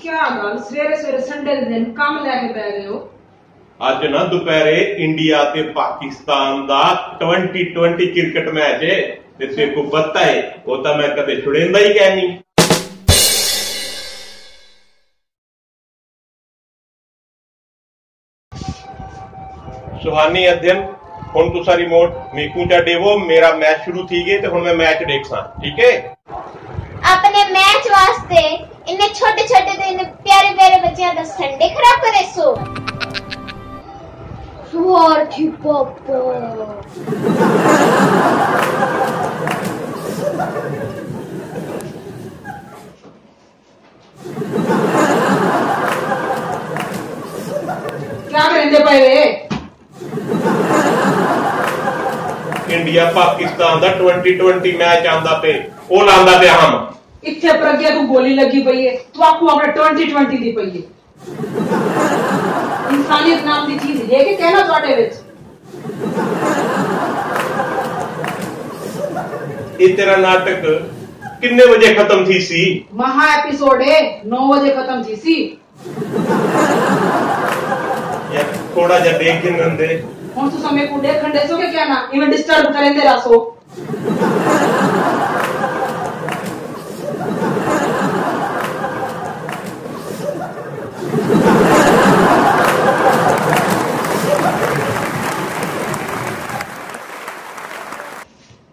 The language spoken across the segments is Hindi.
क्या गल सवेरे सवेरे संडे ਦੇ ਦਿਨ ਕੰਮ ਲੈ ਕੇ ਪੈ ਗਏ ਹੋ ਅੱਜ ਨਾ ਦੁਪਹਿਰੇ ਇੰਡੀਆ ਤੇ ਪਾਕਿਸਤਾਨ ਦਾ 2020 ਕ੍ਰਿਕਟ ਮੈਚ ਹੈ ਤੇ ਤੇ ਕੋ ਪਤਾ ਹੈ ਉਹ ਤਾਂ ਮੈਂ ਕਦੇ ਛੁੜੇਂਦਾ ਹੀ ਕਹਿ ਨਹੀਂ ਸੁਹਾਨੀ ਅਧਿਨ ਹੁਣ ਤੁਸੀਂ ਰਿਮੋਟ ਮੇਕੂ ਚਾ ਦੇਵੋ ਮੇਰਾ ਮੈਚ ਸ਼ੁਰੂ ਥੀ ਗਏ ਤੇ ਹੁਣ ਮੈਂ ਮੈਚ ਦੇਖਸਾਂ ਠੀਕ ਹੈ अपने मैच वास्ते इन्ने छोटे छोटे ते इन्ने प्यारे प्यारे बच्चियां दा संडे खराब करे सो स्वार्थी पापा क्या करेंगे पए वे ਇੰਡੀਆ ਪਾਕਿਸਤਾਨ ਦਾ 2020 ਮੈਚ ਆਂਦਾ ਪਏ ਉਹ ਲਾਂਦਾ ਪਿਆ ਹਮ ਇੱਥੇ ਪ੍ਰਗਿਆ ਤੂੰ ਗੋਲੀ ਲੱਗੀ ਪਈ ਹੈ ਤੂੰ ਆਪੂ ਆਪਣੇ 2020 ਦੀ ਪਈ ਹੈ ਇਨਸਾਨੀਅਤ ਨਾਮ ਦੀ ਚੀਜ਼ ਲੈ ਕੇ ਕਹਿਣਾ ਤੁਹਾਡੇ ਵਿੱਚ ਇਹ ਤੇਰਾ ਨਾਟਕ ਕਿੰਨੇ ਵਜੇ ਖਤਮ ਥੀ ਸੀ ਮਹਾ ਐਪੀਸੋਡ ਹੈ 9 ਵਜੇ ਖਤਮ ਥੀ ਸੀ ਯਾਰ ਥੋੜਾ ਜਿਹਾ ਦੇਖ ਜਿੰਨ ਦੇ ਹੁਣ ਤੁਸੀਂ ਸਮੇਂ ਕੋ ਦੇਖਣ ਦੇ ਸੋ ਕਿ ਕਿਆ ਨਾ ਇਵੇਂ ਡਿਸਟਰਬ ਕਰੇਂਦੇ ਰਸੋ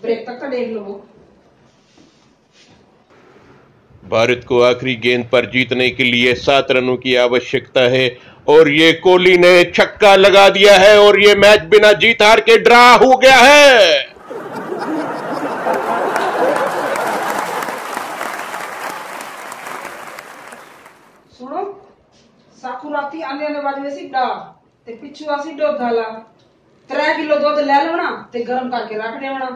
ब्रेक तक तो देख लो। भारत को आखिरी गेंद पर जीतने के लिए सात रनों की आवश्यकता है और ये कोहली ने छक्का लगा दिया है और ये मैच बिना जीत हार के ड्रा हो गया है। सुनो साकू राती आने ने बाजी सी डा ते पिछू आसी दुध डाला 3 किलो दुध ले लेना ते गरम करके रख देना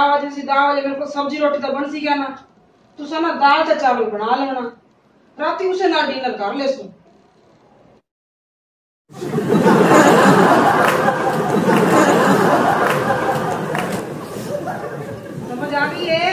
गाँव आज सीधा आज मेरे को सब्ज़ी रोटी तो बन सी गया ना। तुसा ना दाल चा चावल बना लेना। रात उसे ना डिनर कर ले सू समझ आ गई है